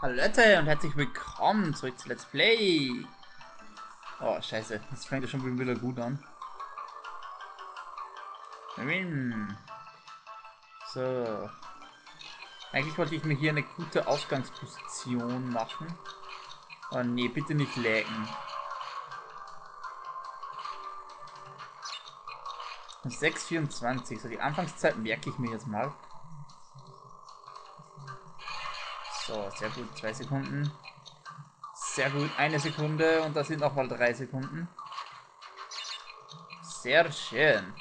Hallo Leute und herzlich willkommen zurück zu Let's Play. Oh, scheiße. Das fängt ja schon wieder gut an. So. Eigentlich wollte ich mir hier eine gute Ausgangsposition machen. Oh nee, bitte nicht laggen. 6,24. So, die Anfangszeit merke ich mir jetzt mal. So, sehr gut. Zwei Sekunden. Sehr gut. Eine Sekunde und das sind nochmal drei Sekunden. Sehr schön.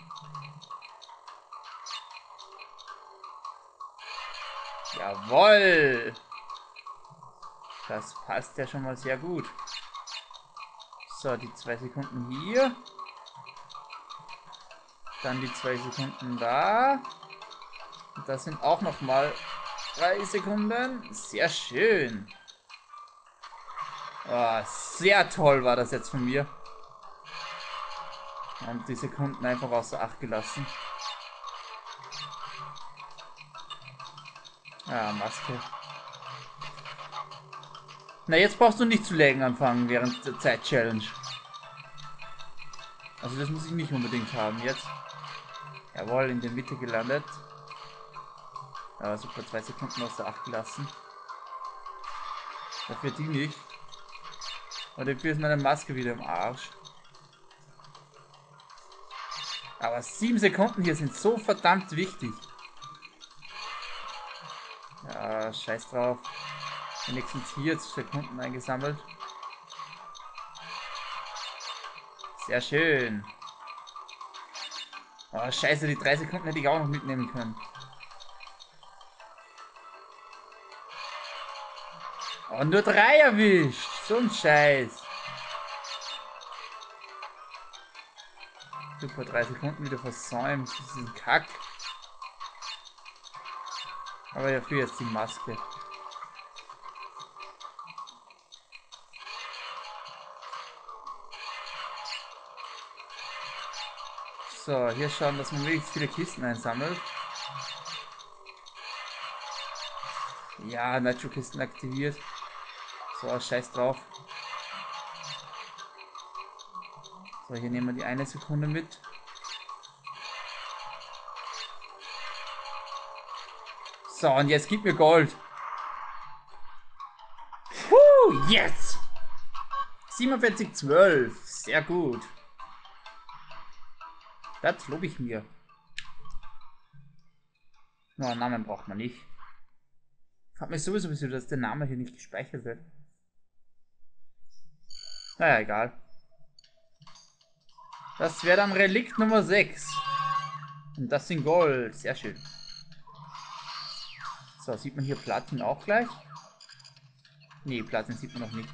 Jawoll. Das passt ja schon mal sehr gut. So, die zwei Sekunden hier. Dann die zwei Sekunden da. Und das sind auch nochmal Drei Sekunden. Sehr schön. Oh, sehr toll war das jetzt von mir. Und die Sekunden einfach außer Acht gelassen. Ja, Maske. Na, jetzt brauchst du nicht zu legen anfangen während der Zeit-Challenge. Also das muss ich nicht unbedingt haben jetzt. Jawohl, in der Mitte gelandet. Aber super, zwei Sekunden außer Acht gelassen. Dafür die nicht. Und dafür ist meine Maske wieder im Arsch. Aber sieben Sekunden hier sind so verdammt wichtig. Ja, scheiß drauf. Wenigstens hier Sekunden eingesammelt. Sehr schön. Oh, scheiße, die drei Sekunden hätte ich auch noch mitnehmen können. Und nur drei erwischt. So ein Scheiß. Super, drei Sekunden wieder versäumt. Das ist ein Kack. Aber dafür jetzt die Maske. So, hier schauen, dass man möglichst viele Kisten einsammelt. Ja, Nitro-Kisten aktiviert. So, scheiß drauf. So, hier nehmen wir die eine Sekunde mit. So, und jetzt gib mir Gold. Puh, yes! 47,12. Sehr gut. Das lobe ich mir. No, Namen braucht man nicht. Ich frage mich sowieso, wieso dass der Name hier nicht gespeichert wird. Naja, egal. Das wäre dann Relikt Nummer 6. Und das sind Gold. Sehr schön. So, sieht man hier Platten auch gleich? Nee, Platten sieht man noch nicht.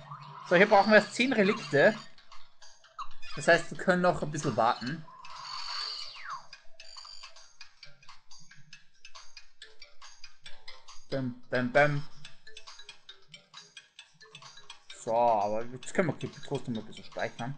So, hier brauchen wir erst 10 Relikte. Das heißt, wir können noch ein bisschen warten. Bam, bam, bam. So, aber jetzt können wir trotzdem ein bisschen speichern.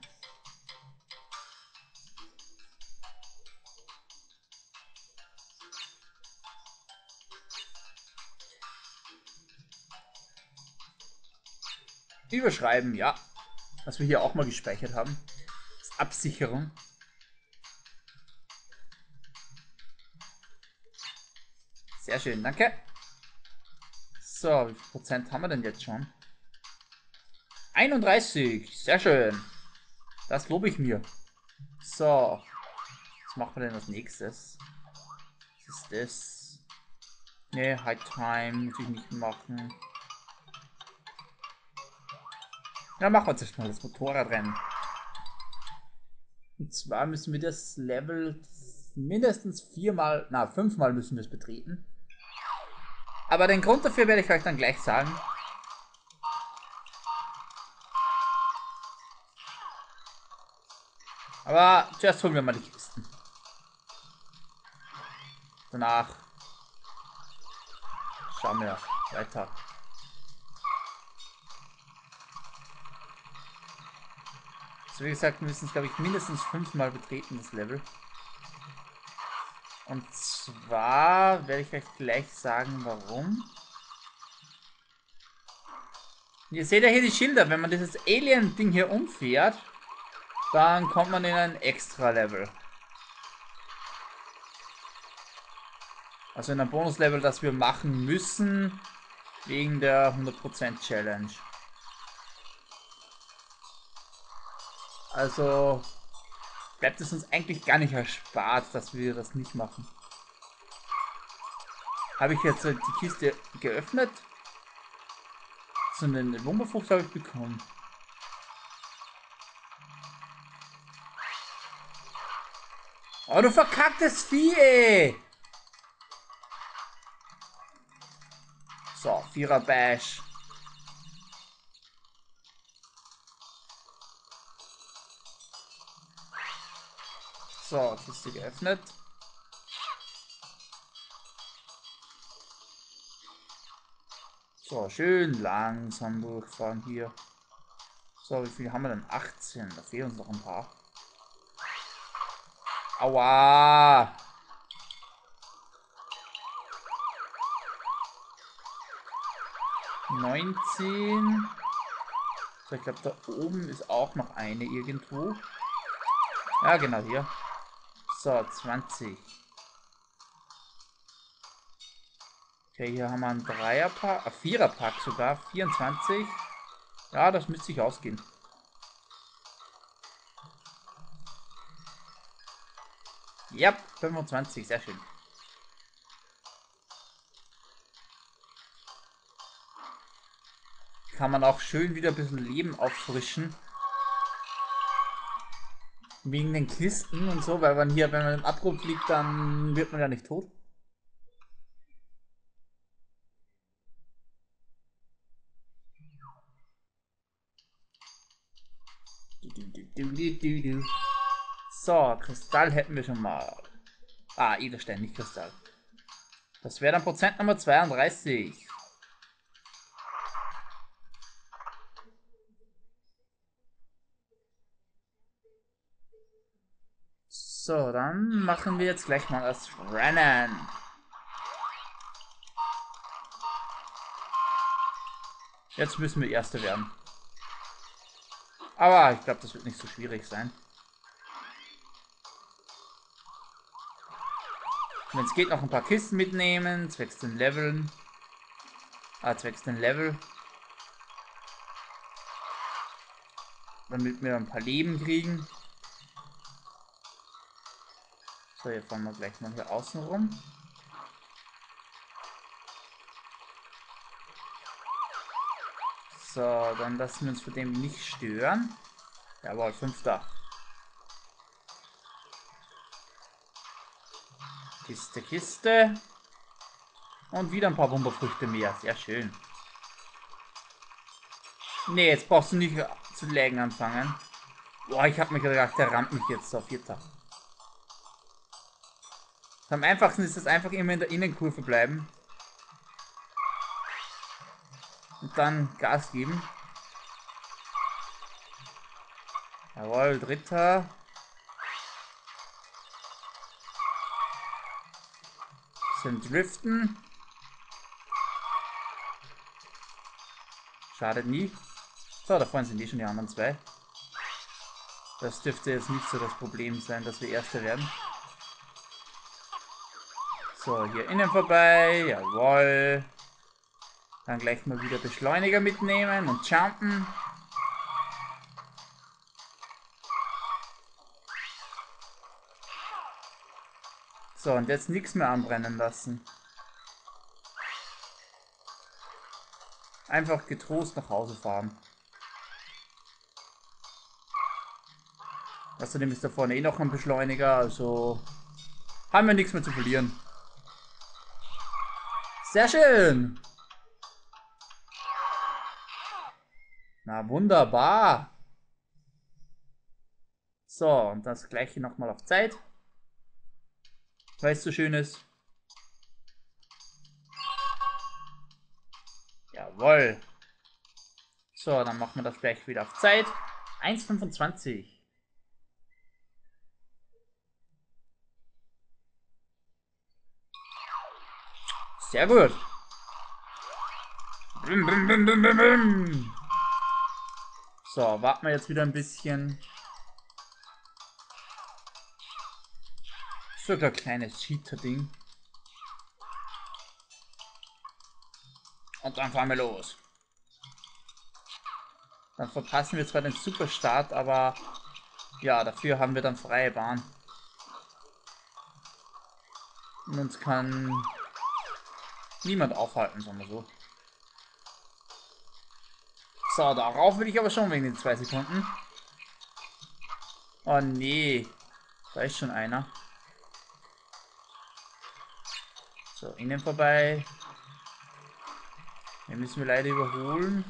Überschreiben, ja. Was wir hier auch mal gespeichert haben. Absicherung. Sehr schön, danke. So, wie viel Prozent haben wir denn jetzt schon? 31. Sehr schön. Das lobe ich mir. So. Was machen wir denn als nächstes? Was ist das? Ne, High Time muss ich nicht machen. Ja, machen wir jetzt erstmal das Motorradrennen. Und zwar müssen wir das Level mindestens viermal, na fünfmal müssen wir es betreten. Aber den Grund dafür werde ich euch dann gleich sagen. Aber zuerst holen wir mal die Kisten. Danach schauen wir weiter. So wie gesagt, wir müssen es glaube ich mindestens fünfmal betreten, das Level. Und zwar werde ich euch gleich sagen, warum. Ihr seht ja hier die Schilder. Wenn man dieses Alien-Ding hier umfährt, dann kommt man in ein Extra-Level. Also in ein Bonus-Level, das wir machen müssen, wegen der 100% Challenge. Also bleibt es uns eigentlich gar nicht erspart, dass wir das nicht machen. Habe ich jetzt die Kiste geöffnet? So eine Wummerfrucht habe ich bekommen. Oh, du verkacktes Vieh, ey! So, Vierer Bash. So, Kiste geöffnet. So, schön langsam durchfahren hier. So, wie viel haben wir denn? 18. Da fehlen uns noch ein paar. Aua! Neunzehn. So, ich glaube, da oben ist auch noch eine irgendwo. Ja, genau hier. So, 20. Okay, hier haben wir einen Dreierpack, ein Viererpack sogar, 24. Ja, das müsste sich ausgehen. Ja, 25, sehr schön. Kann man auch schön wieder ein bisschen Leben auffrischen. Wegen den Kisten und so, weil man hier, wenn man im Abgrund liegt, dann wird man ja nicht tot. So, Kristall hätten wir schon mal. Ah, Edelstein, nicht Kristall. Das wäre dann Prozent Nummer 32. So, dann machen wir jetzt gleich mal das Rennen. Jetzt müssen wir Erste werden. Aber ich glaube, das wird nicht so schwierig sein. Wenn es geht, noch ein paar Kisten mitnehmen, zwecks den Leveln. Ah, zwecks den Level. Damit wir ein paar Leben kriegen. So, jetzt fahren wir gleich mal hier außen rum. So, dann lassen wir uns von dem nicht stören. Jawohl, fünfter. Kiste, Kiste. Und wieder ein paar Wunderfrüchte mehr. Sehr schön. Ne, jetzt brauchst du nicht zu laggen anfangen. Boah, ich habe mir gedacht, der rammt mich jetzt auf vierter. Am einfachsten ist es einfach immer in der Innenkurve bleiben. Und dann Gas geben. Jawohl, dritter. Bisschen driften. Schadet nie. So, da vorne sind die schon die anderen zwei. Das dürfte jetzt nicht so das Problem sein, dass wir Erste werden. So, hier innen vorbei. Jawohl. Dann gleich mal wieder Beschleuniger mitnehmen und jumpen. So, und jetzt nichts mehr anbrennen lassen. Einfach getrost nach Hause fahren. Außerdem ist da vorne eh noch ein Beschleuniger, also haben wir nichts mehr zu verlieren. Sehr schön. Na, wunderbar. So, und das gleiche nochmal auf Zeit. Es so schön ist. Jawohl. So, dann machen wir das gleich wieder auf Zeit. 1,25. Sehr gut. So, warten wir jetzt wieder ein bisschen. So ein kleines Cheater-Ding. Und dann fahren wir los. Dann verpassen wir zwar den Superstart, aber ja, dafür haben wir dann freie Bahn. Und uns kann niemand aufhalten, sagen wir so. So, darauf will ich aber schon wegen den zwei Sekunden. Oh nee. Da ist schon einer. So, innen vorbei. Den müssen wir leider überholen.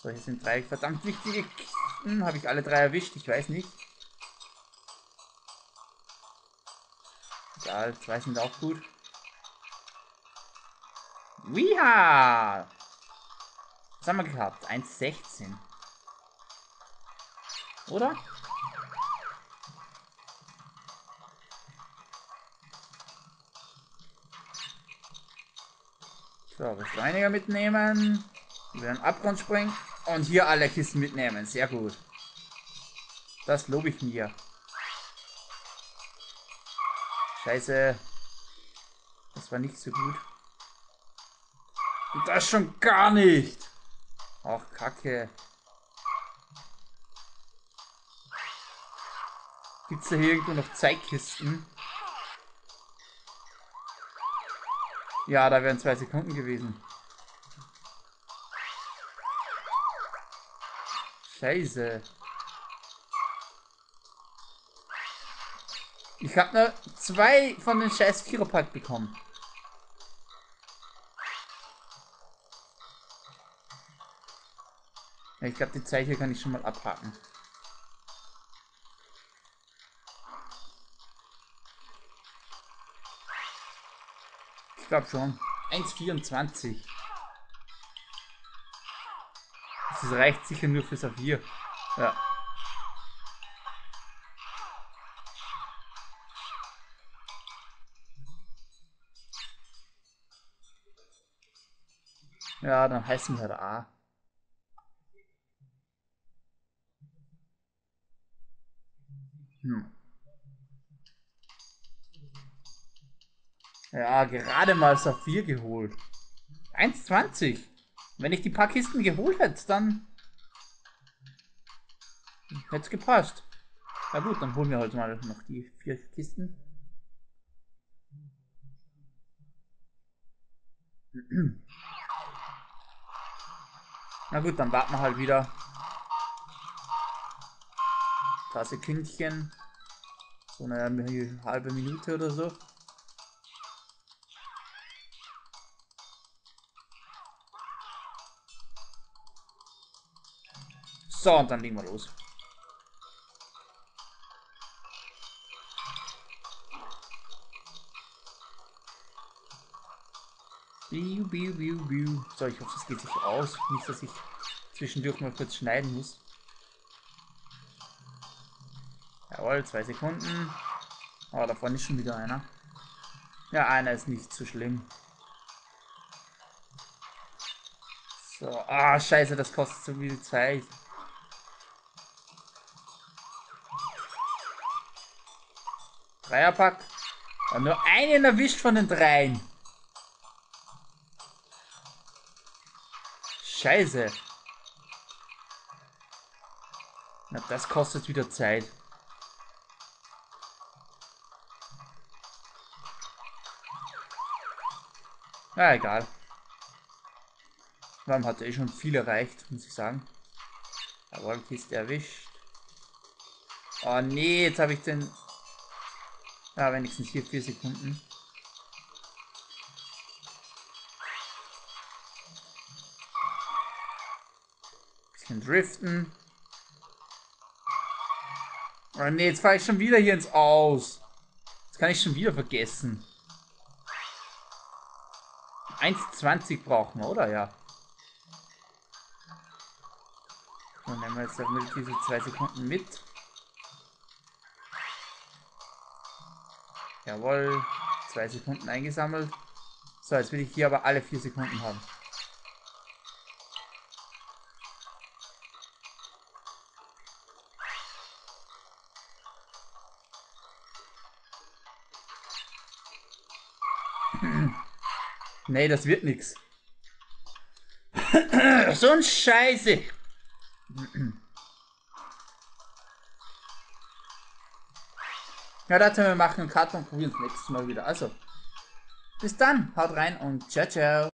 So, hier sind drei verdammt wichtige Kisten. Habe ich alle drei erwischt? Ich weiß nicht. Egal, zwei sind auch gut. Wiha! Was haben wir gehabt? 1,16. Oder? So, Beschleuniger mitnehmen. Über den Abgrund springen. Und hier alle Kisten mitnehmen. Sehr gut. Das lobe ich mir. Scheiße. Das war nicht so gut. Und das schon gar nicht. Ach, Kacke. Gibt es da hier irgendwo noch Zeitkisten? Ja, da wären zwei Sekunden gewesen. Scheiße. Ich habe nur zwei von den scheiß Viererpack bekommen. Ich glaube, die Zeichen kann ich schon mal abhaken. Ich glaube schon. 1,24. Das reicht sicher nur für Saphir. Ja. Ja, dann heißen wir halt A. Hm. Ja, gerade mal Saphir geholt. 1,20. Wenn ich die paar Kisten geholt hätte, dann hätte es gepasst. Na gut, dann holen wir heute mal noch die vier Kisten. Na gut, dann warten wir halt wieder paar Sekündchen. So eine halbe Minute oder so. So, und dann legen wir los. Biu, biu, biu, biu. So, ich hoffe, es geht sich aus. Nicht, dass ich zwischendurch mal kurz schneiden muss. Jawohl, zwei Sekunden. Oh, da vorne ist schon wieder einer. Ja, einer ist nicht so schlimm. So, ah, scheiße, das kostet so viel Zeit. Dreierpack. Und nur einen erwischt von den dreien. Scheiße. Na, das kostet wieder Zeit. Ja, egal. Man hat eh schon viel erreicht, muss ich sagen. Jawohl, Kiste erwischt. Oh nee, jetzt habe ich den... Ja, wenigstens hier vier Sekunden. Bisschen driften. Oh nee, jetzt fahre ich schon wieder hier ins Aus. Das kann ich schon wieder vergessen. 1,20 brauchen wir, oder? Ja. Dann nehmen wir jetzt diese zwei Sekunden mit. Jawohl. Zwei Sekunden eingesammelt. So, jetzt will ich hier aber alle vier Sekunden haben. nee, das wird nichts. so ein Scheiße. Ja, dazu wir machen einen Cut und probieren das nächste Mal wieder. Also, bis dann, haut rein und ciao, ciao.